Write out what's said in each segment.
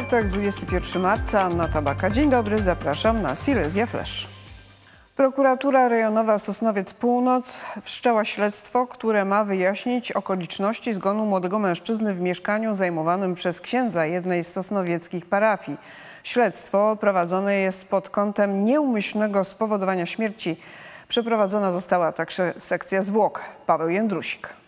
Czwartek, 21 marca, Anna Tabaka. Dzień dobry, zapraszam na Silesia Flash. Prokuratura rejonowa Sosnowiec Północ wszczęła śledztwo, które ma wyjaśnić okoliczności zgonu młodego mężczyzny w mieszkaniu zajmowanym przez księdza jednej z sosnowieckich parafii. Śledztwo prowadzone jest pod kątem nieumyślnego spowodowania śmierci. Przeprowadzona została także sekcja zwłok. Paweł Jędrusik.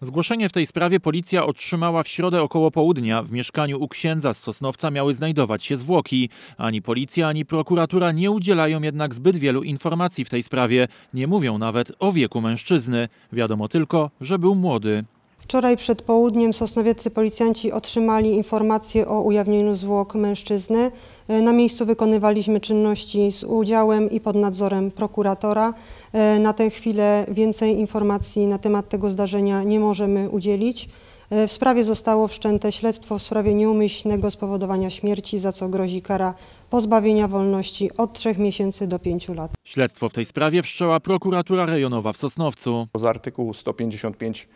Zgłoszenie w tej sprawie policja otrzymała w środę około południa. W mieszkaniu u księdza z Sosnowca miały znajdować się zwłoki. Ani policja, ani prokuratura nie udzielają jednak zbyt wielu informacji w tej sprawie. Nie mówią nawet o wieku mężczyzny. Wiadomo tylko, że był młody. Wczoraj przed południem sosnowieccy policjanci otrzymali informację o ujawnieniu zwłok mężczyzny. E, Na miejscu wykonywaliśmy czynności z udziałem i pod nadzorem prokuratora. E, Na tę chwilę więcej informacji na temat tego zdarzenia nie możemy udzielić. E, W sprawie zostało wszczęte śledztwo w sprawie nieumyślnego spowodowania śmierci, za co grozi kara pozbawienia wolności od 3 miesięcy do 5 lat. Śledztwo w tej sprawie wszczęła prokuratura rejonowa w Sosnowcu. z artykułu 155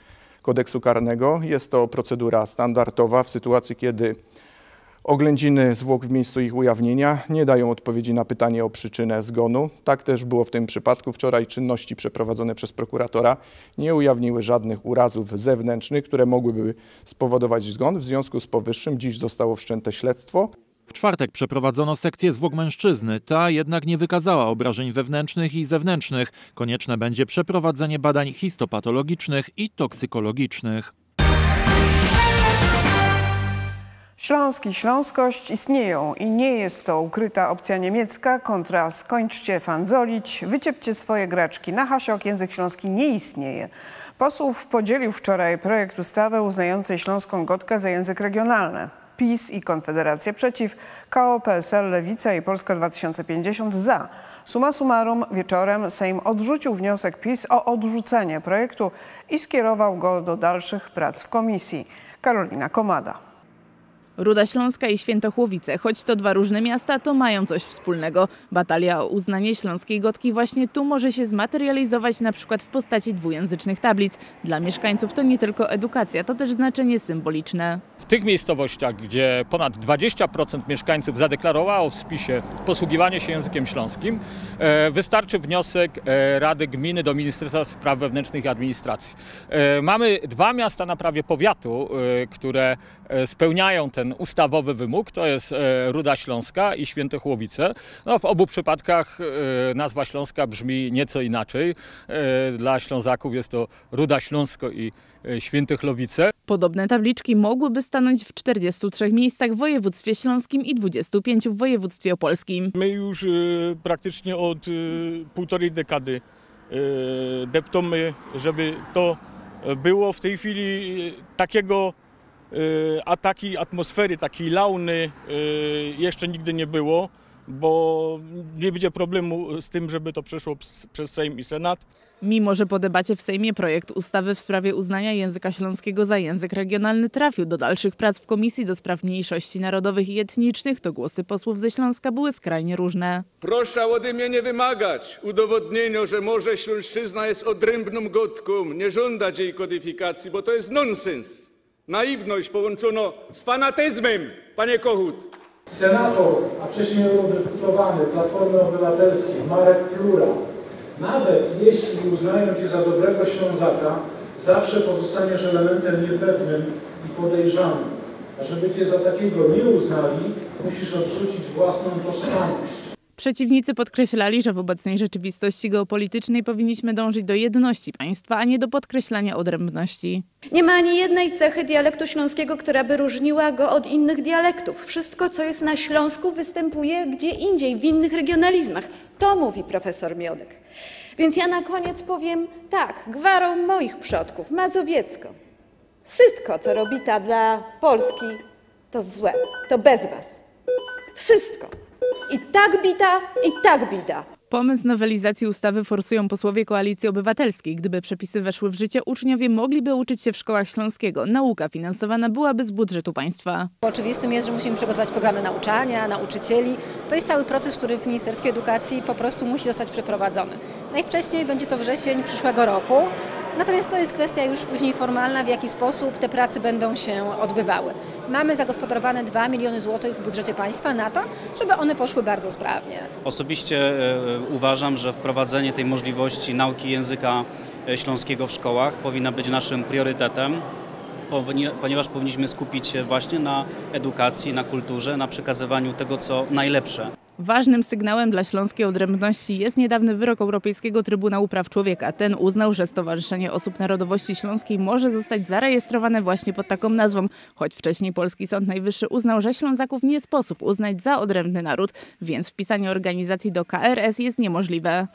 kodeksu karnego. Jest to procedura standardowa w sytuacji, kiedy oględziny zwłok w miejscu ich ujawnienia nie dają odpowiedzi na pytanie o przyczynę zgonu. Tak też było w tym przypadku. Wczoraj czynności przeprowadzone przez prokuratora nie ujawniły żadnych urazów zewnętrznych, które mogłyby spowodować zgon. W związku z powyższym dziś zostało wszczęte śledztwo. W czwartek przeprowadzono sekcję zwłok mężczyzny. Ta jednak nie wykazała obrażeń wewnętrznych i zewnętrznych. Konieczne będzie przeprowadzenie badań histopatologicznych i toksykologicznych. Śląsk i śląskość istnieją i nie jest to ukryta opcja niemiecka kontra skończcie fanzolić, wyciepcie swoje graczki. Na hasiok język śląski nie istnieje. Posłów podzielił wczoraj projekt ustawy uznającej śląską gotkę za język regionalny. PiS i Konfederacja przeciw, KO, PSL, Lewica i Polska 2050 za. Suma summarum wieczorem Sejm odrzucił wniosek PiS o odrzucenie projektu i skierował go do dalszych prac w komisji. Karolina Komada. Ruda Śląska i Świętochłowice, choć to dwa różne miasta, to mają coś wspólnego. Batalia o uznanie śląskiej gotki właśnie tu może się zmaterializować na przykład w postaci dwujęzycznych tablic. Dla mieszkańców to nie tylko edukacja, to też znaczenie symboliczne. W tych miejscowościach, gdzie ponad 20% mieszkańców zadeklarowało w spisie posługiwanie się językiem śląskim, e, wystarczy wniosek e, Rady Gminy do Ministerstwa Spraw Wewnętrznych i Administracji. E, Mamy dwa miasta na prawie powiatu, które spełniają ten ustawowy wymóg, to jest e, Ruda Śląska i Świętochłowice. No, w obu przypadkach e, nazwa Śląska brzmi nieco inaczej. E, Dla Ślązaków jest to Ruda Śląsko i e, Świętochłowice. Podobne tabliczki mogłyby stanąć w 43 miejscach w województwie śląskim i 25 w województwie opolskim. My już praktycznie od półtorej dekady deptamy, żeby to było w tej chwili takiego a takiej atmosfery, takiej launy y, jeszcze nigdy nie było, bo nie będzie problemu z tym, żeby to przeszło przez Sejm i Senat. Mimo, że po debacie w Sejmie projekt ustawy w sprawie uznania języka śląskiego za język regionalny trafił do dalszych prac w Komisji do Spraw Mniejszości Narodowych i Etnicznych, to głosy posłów ze Śląska były skrajnie różne. Proszę ode mnie nie wymagać udowodnienia, że może śląszczyzna jest odrębną gotką, nie żądać jej kodyfikacji, bo to jest nonsens. Naiwność połączono z fanatyzmem, panie Kochut. Senator, a wcześniej eurodeputowany Platformy Obywatelskiej Marek Plura, nawet jeśli uznają Cię za dobrego Ślązaka, zawsze pozostaniesz elementem niepewnym i podejrzanym. A żeby Cię za takiego nie uznali, musisz odrzucić własną tożsamość. Przeciwnicy podkreślali, że w obecnej rzeczywistości geopolitycznej powinniśmy dążyć do jedności państwa, a nie do podkreślania odrębności. Nie ma ani jednej cechy dialektu śląskiego, która by różniła go od innych dialektów. Wszystko, co jest na Śląsku, występuje gdzie indziej, w innych regionalizmach. To mówi profesor Miodek. Więc ja na koniec powiem tak, gwarą moich przodków, mazowiecko. Wszystko, co robi ta dla Polski, to złe, to bez was. Wszystko. I tak bita, i tak bida. Pomysł nowelizacji ustawy forsują posłowie Koalicji Obywatelskiej. Gdyby przepisy weszły w życie, uczniowie mogliby uczyć się w szkołach śląskiego. Nauka finansowana byłaby z budżetu państwa. Oczywistym jest, że musimy przygotować programy nauczania, nauczycieli. To jest cały proces, który w Ministerstwie Edukacji po prostu musi zostać przeprowadzony. Najwcześniej będzie to wrzesień przyszłego roku. Natomiast to jest kwestia już później formalna, w jaki sposób te prace będą się odbywały. Mamy zagospodarowane 2 miliony złotych w budżecie państwa na to, żeby one poszły bardzo sprawnie. Osobiście e, uważam, że wprowadzenie tej możliwości nauki języka e, śląskiego w szkołach powinna być naszym priorytetem, ponieważ powinniśmy skupić się właśnie na edukacji, na kulturze, na przekazywaniu tego, co najlepsze. Ważnym sygnałem dla śląskiej odrębności jest niedawny wyrok Europejskiego Trybunału Praw Człowieka. Ten uznał, że Stowarzyszenie Osób Narodowości Śląskiej może zostać zarejestrowane właśnie pod taką nazwą, choć wcześniej Polski Sąd Najwyższy uznał, że Ślązaków nie sposób uznać za odrębny naród, więc wpisanie organizacji do KRS jest niemożliwe.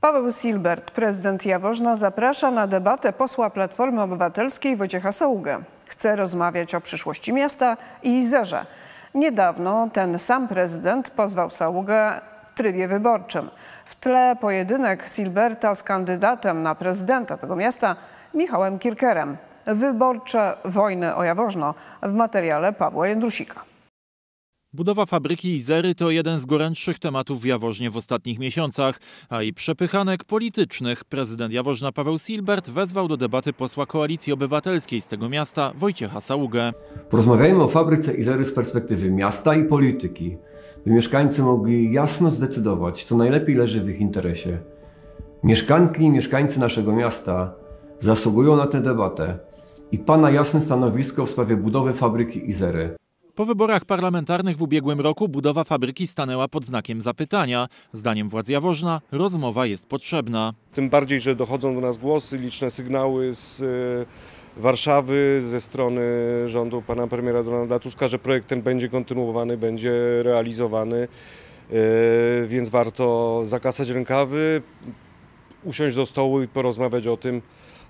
Paweł Silbert, prezydent Jaworzna, zaprasza na debatę posła Platformy Obywatelskiej Wojciecha Saługę. Chce rozmawiać o przyszłości miasta i Izerze. Niedawno ten sam prezydent pozwał Saługę w trybie wyborczym. W tle pojedynek Silberta z kandydatem na prezydenta tego miasta Michałem Kirkerem. Wyborcze wojny o Jaworzno w materiale Pawła Jędrusika. Budowa fabryki Izery to jeden z gorętszych tematów w Jaworznie w ostatnich miesiącach, a i przepychanek politycznych. Prezydent Jaworzna Paweł Silbert wezwał do debaty posła Koalicji Obywatelskiej z tego miasta Wojciecha Saługę. Porozmawiajmy o fabryce Izery z perspektywy miasta i polityki, by mieszkańcy mogli jasno zdecydować, co najlepiej leży w ich interesie. Mieszkanki i mieszkańcy naszego miasta zasługują na tę debatę i Pana jasne stanowisko w sprawie budowy fabryki Izery. Po wyborach parlamentarnych w ubiegłym roku budowa fabryki stanęła pod znakiem zapytania. Zdaniem władz Jaworzna rozmowa jest potrzebna. Tym bardziej, że dochodzą do nas głosy, liczne sygnały z e, Warszawy, ze strony rządu pana premiera Donalda Tuska, że projekt ten będzie kontynuowany, będzie realizowany, e, więc warto zakasać rękawy, usiąść do stołu i porozmawiać o tym,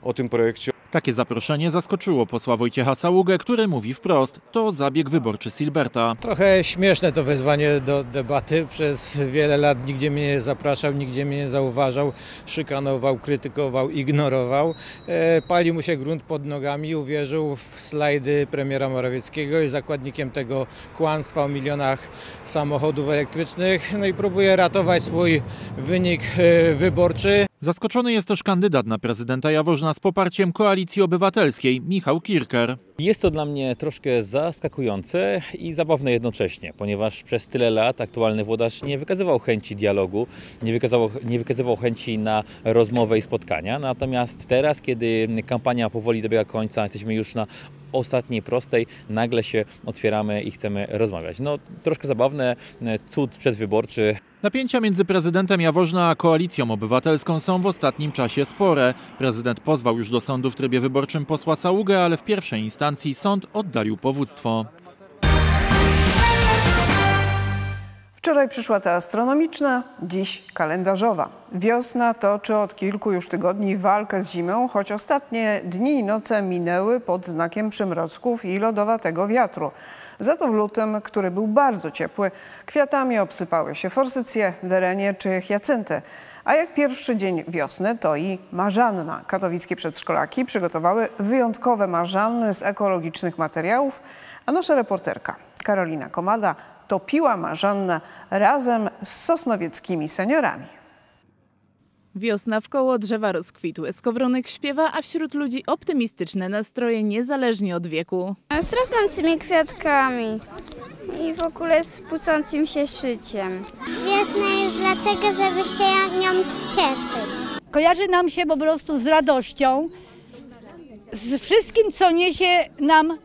o tym projekcie. Takie zaproszenie zaskoczyło posła Wojciecha Saługę, który mówi wprost, to zabieg wyborczy Silberta. Trochę śmieszne to wezwanie do debaty. Przez wiele lat nigdzie mnie nie zapraszał, nigdzie mnie nie zauważał, szykanował, krytykował, ignorował. E, palił mu się grunt pod nogami, uwierzył w slajdy premiera Morawieckiego i zakładnikiem tego kłamstwa o milionach samochodów elektrycznych. No i próbuje ratować swój wynik e, wyborczy. Zaskoczony jest też kandydat na prezydenta Jaworzna z poparciem Koalicji Obywatelskiej, Michał Kirker. Jest to dla mnie troszkę zaskakujące i zabawne jednocześnie, ponieważ przez tyle lat aktualny włodarz nie wykazywał chęci dialogu, nie wykazywał, nie wykazywał chęci na rozmowę i spotkania. Natomiast teraz, kiedy kampania powoli dobiega końca, jesteśmy już na ostatniej prostej, nagle się otwieramy i chcemy rozmawiać. No troszkę zabawne, cud przedwyborczy. Napięcia między prezydentem Jaworzna a koalicją obywatelską są w ostatnim czasie spore. Prezydent pozwał już do sądu w trybie wyborczym posła Saługę, ale w pierwszej instancji sąd oddalił powództwo. Wczoraj przyszła ta astronomiczna, dziś kalendarzowa. Wiosna toczy od kilku już tygodni walkę z zimą, choć ostatnie dni i noce minęły pod znakiem przymrozków i lodowatego wiatru. Za to w lutym, który był bardzo ciepły, kwiatami obsypały się forsycje, derenie czy hiacynty. A jak pierwszy dzień wiosny, to i marzanna. Katowickie przedszkolaki przygotowały wyjątkowe marzanny z ekologicznych materiałów, a nasza reporterka Karolina Komada topiła marzannę razem z sosnowieckimi seniorami. Wiosna w koło drzewa rozkwitły. Skowronek śpiewa, a wśród ludzi optymistyczne nastroje niezależnie od wieku. Z rosnącymi kwiatkami i w ogóle z pucącym się szyciem. Wiosna jest dlatego, żeby się nią cieszyć. Kojarzy nam się po prostu z radością, z wszystkim, co niesie nam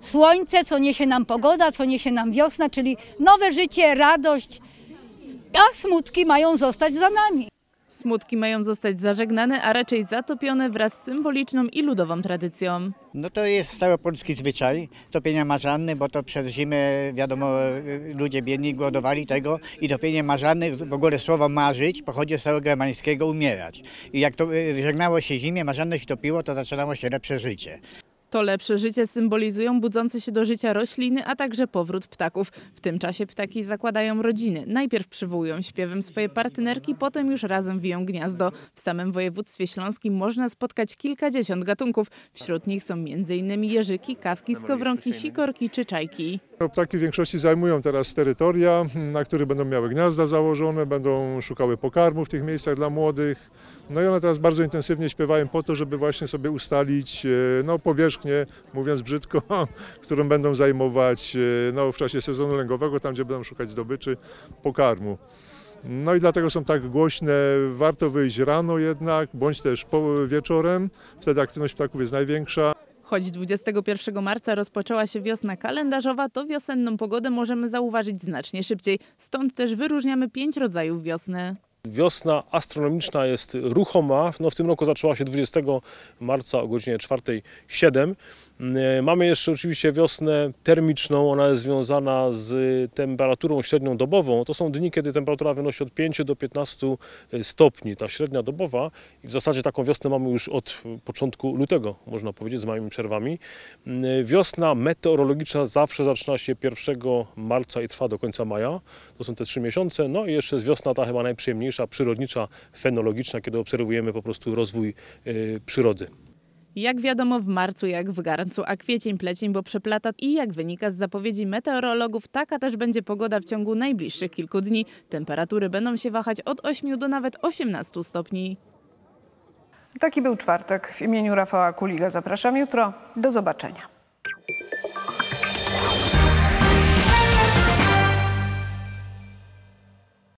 słońce, co niesie nam pogoda, co niesie nam wiosna, czyli nowe życie, radość, a smutki mają zostać za nami. Smutki mają zostać zażegnane, a raczej zatopione wraz z symboliczną i ludową tradycją. No to jest stałopolski zwyczaj topienia marzanny, bo to przez zimę wiadomo ludzie biedni głodowali tego i topienie marzanny, w ogóle słowo marzyć pochodzi z całego germańskiego umierać. I jak to żegnało się zimie, marzanny się topiło, to zaczynało się lepsze życie. To lepsze życie symbolizują budzące się do życia rośliny, a także powrót ptaków. W tym czasie ptaki zakładają rodziny. Najpierw przywołują śpiewem swoje partnerki, potem już razem wiją gniazdo. W samym województwie śląskim można spotkać kilkadziesiąt gatunków. Wśród nich są m.in. jeżyki, kawki, skowronki, sikorki czy czajki. Ptaki w większości zajmują teraz terytoria, na których będą miały gniazda założone, będą szukały pokarmu w tych miejscach dla młodych. No i one teraz bardzo intensywnie śpiewają po to, żeby właśnie sobie ustalić e, no, powierzchnię, mówiąc brzydko, którą będą zajmować e, no, w czasie sezonu lęgowego, tam gdzie będą szukać zdobyczy pokarmu. No i dlatego są tak głośne. Warto wyjść rano jednak, bądź też wieczorem. Wtedy aktywność ptaków jest największa. Choć 21 marca rozpoczęła się wiosna kalendarzowa, to wiosenną pogodę możemy zauważyć znacznie szybciej. Stąd też wyróżniamy pięć rodzajów wiosny. Wiosna astronomiczna jest ruchoma. No, w tym roku zaczęła się 20 marca o godzinie 4.07. Mamy jeszcze oczywiście wiosnę termiczną. Ona jest związana z temperaturą średnią dobową. To są dni, kiedy temperatura wynosi od 5 do 15 stopni. Ta średnia dobowa. I w zasadzie taką wiosnę mamy już od początku lutego, można powiedzieć, z małymi przerwami. Wiosna meteorologiczna zawsze zaczyna się 1 marca i trwa do końca maja. To są te trzy miesiące. No i jeszcze jest wiosna ta chyba najprzyjemniejsza, przyrodnicza, fenologiczna, kiedy obserwujemy po prostu rozwój y, przyrody. Jak wiadomo w marcu jak w garncu, a kwiecień plecień, bo przeplata i jak wynika z zapowiedzi meteorologów, taka też będzie pogoda w ciągu najbliższych kilku dni. Temperatury będą się wahać od 8 do nawet 18 stopni. Taki był czwartek. W imieniu Rafała Kuliga zapraszam jutro. Do zobaczenia.